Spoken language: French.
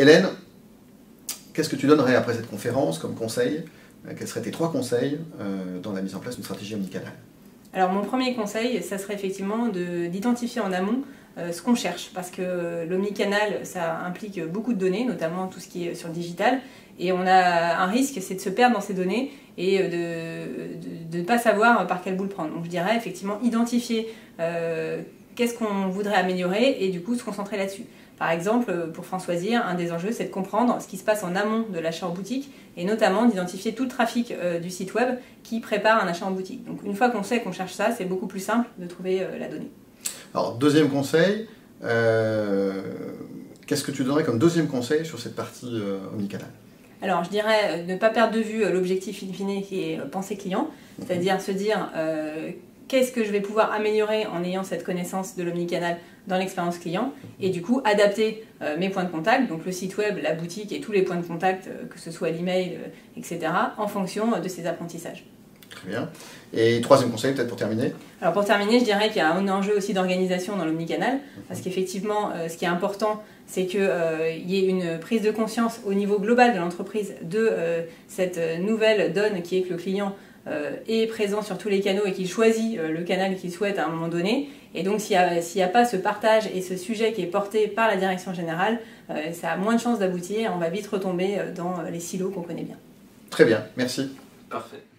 Hélène, qu'est-ce que tu donnerais après cette conférence comme conseil? Quels seraient tes trois conseils dans la mise en place d'une stratégie omnicanale? Alors mon premier conseil, ça serait effectivement d'identifier en amont ce qu'on cherche, parce que l'omnicanal, ça implique beaucoup de données, notamment tout ce qui est sur le digital, et on a un risque, c'est de se perdre dans ces données et de ne pas savoir par quel bout le prendre. Donc je dirais effectivement identifier euh, qu'est-ce qu'on voudrait améliorer et du coup se concentrer là-dessus. Par exemple, pour Françoisir, un des enjeux, c'est de comprendre ce qui se passe en amont de l'achat en boutique et notamment d'identifier tout le trafic euh, du site web qui prépare un achat en boutique. Donc une fois qu'on sait qu'on cherche ça, c'est beaucoup plus simple de trouver euh, la donnée. Alors deuxième conseil, qu'est-ce que tu donnerais comme deuxième conseil sur cette partie omnicanal alors, je dirais ne pas perdre de vue l'objectif in fine qui est penser client, mhm. c'est-à-dire se dire qu'est-ce que je vais pouvoir améliorer en ayant cette connaissance de l'omnicanal dans l'expérience client et du coup adapter euh, mes points de contact, donc le site web, la boutique et tous les points de contact, euh, que ce soit l'email, euh, etc., en fonction de ces apprentissages. Très bien. Et troisième conseil, peut-être pour terminer? Alors pour terminer, je dirais qu'il y a un enjeu aussi d'organisation dans l'omnicanal, mhm. parce qu'effectivement, ce qui est important, c'est qu'il y ait une prise de conscience au niveau global de l'entreprise de cette nouvelle donne qui est que le client euh, est présent sur tous les canaux et qu'il choisit euh, le canal qu'il souhaite à un moment donné. Et donc s'il n'y a, pas ce partage et ce sujet qui est porté par la direction générale, euh, ça a moins de chances d'aboutir. On va vite retomber dans les silos qu'on connaît bien. Très bien, merci. Parfait.